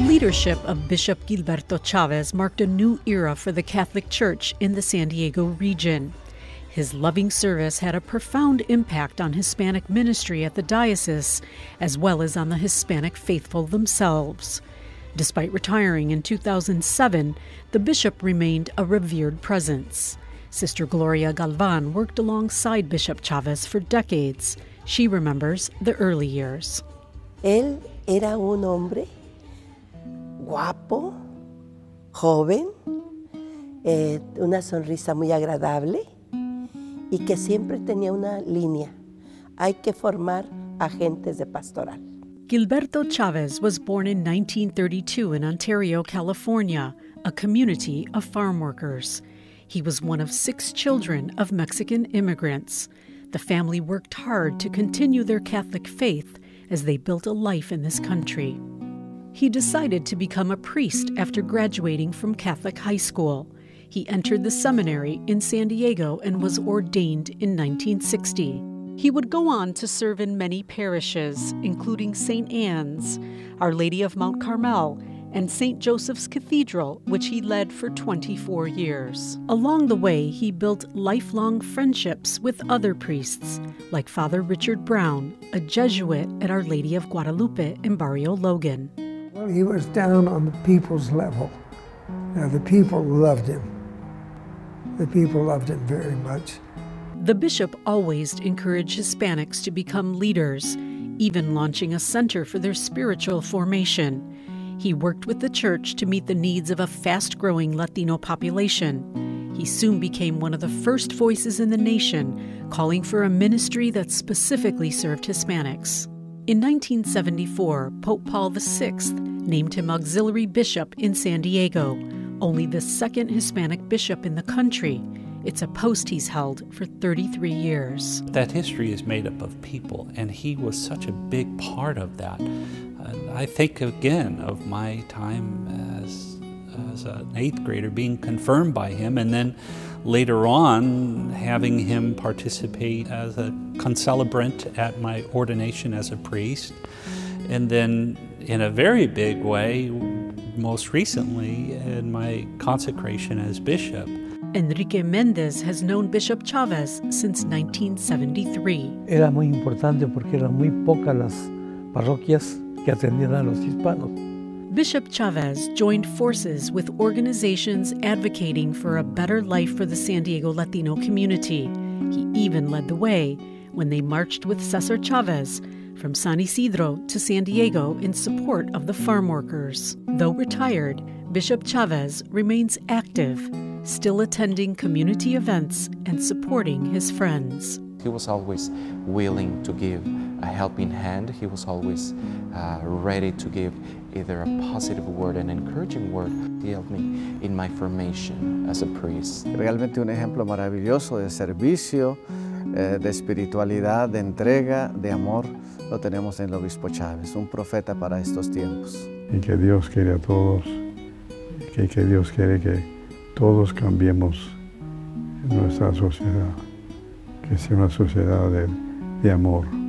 leadership of Bishop Gilberto Chavez marked a new era for the Catholic Church in the San Diego region. His loving service had a profound impact on Hispanic ministry at the diocese, as well as on the Hispanic faithful themselves. Despite retiring in 2007, the bishop remained a revered presence. Sister Gloria Galvan worked alongside Bishop Chavez for decades. She remembers the early years. Él era un hombre guapo, joven, eh, una sonrisa muy agradable y que siempre tenía una línea. Hay que formar agentes de pastoral. Gilberto Chavez was born in 1932 in Ontario, California, a community of farm workers. He was one of six children of Mexican immigrants. The family worked hard to continue their Catholic faith as they built a life in this country. He decided to become a priest after graduating from Catholic high school. He entered the seminary in San Diego and was ordained in 1960. He would go on to serve in many parishes, including St. Anne's, Our Lady of Mount Carmel, and St. Joseph's Cathedral, which he led for 24 years. Along the way, he built lifelong friendships with other priests, like Father Richard Brown, a Jesuit at Our Lady of Guadalupe in Barrio Logan. He was down on the people's level. Now, the people loved him. The people loved him very much. The bishop always encouraged Hispanics to become leaders, even launching a center for their spiritual formation. He worked with the church to meet the needs of a fast growing Latino population. He soon became one of the first voices in the nation calling for a ministry that specifically served Hispanics. In 1974, Pope Paul VI named him auxiliary bishop in San Diego, only the second Hispanic bishop in the country. It's a post he's held for 33 years. That history is made up of people, and he was such a big part of that. Uh, I think again of my time as, as an eighth grader being confirmed by him, and then later on having him participate as a concelebrant at my ordination as a priest. And then, in a very big way, most recently in my consecration as bishop. Enrique Mendez has known Bishop Chavez since 1973. Era muy importante porque eran muy pocas las parroquias que atendían a los hispanos. Bishop Chavez joined forces with organizations advocating for a better life for the San Diego Latino community. He even led the way when they marched with Cesar Chavez from San Ysidro to San Diego in support of the farm workers. Though retired, Bishop Chavez remains active still attending community events and supporting his friends. He was always willing to give a helping hand. He was always uh, ready to give either a positive word, an encouraging word. He helped me in my formation as a priest. Realmente un ejemplo maravilloso de servicio, eh, de espiritualidad, de entrega, de amor, lo tenemos en el obispo Chávez, un profeta para estos tiempos. Y que Dios quiere a todos, que, que Dios quiere que todos cambiemos nuestra sociedad, que sea una sociedad de, de amor.